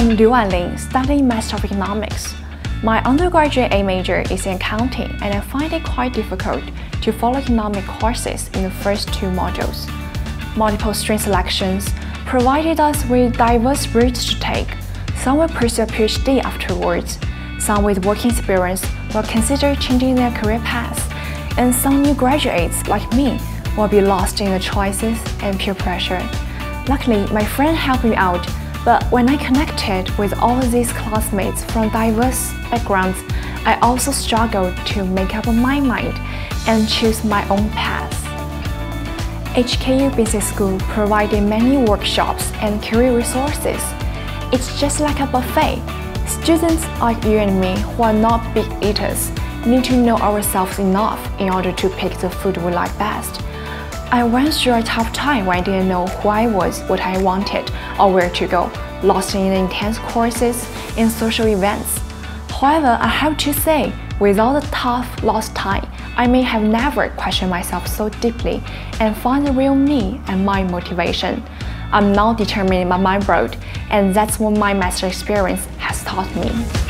I'm Lyu Wanlin, studying Master of Economics. My undergraduate A major is in accounting and I find it quite difficult to follow economic courses in the first two modules. Multiple stream selections provided us with diverse routes to take. Some will pursue a PhD afterwards, some with working experience will consider changing their career paths, and some new graduates like me will be lost in the choices and peer pressure. Luckily, my friend helped me out but when I connected with all these classmates from diverse backgrounds, I also struggled to make up my mind and choose my own path. HKU Business School provided many workshops and career resources. It's just like a buffet. Students like you and me who are not big eaters need to know ourselves enough in order to pick the food we like best. I went through a tough time when I didn't know who I was, what I wanted, or where to go, lost in intense courses and social events. However, I have to say, without the tough lost time, I may have never questioned myself so deeply and found the real me and my motivation. I'm now determined by my road, and that's what my master experience has taught me.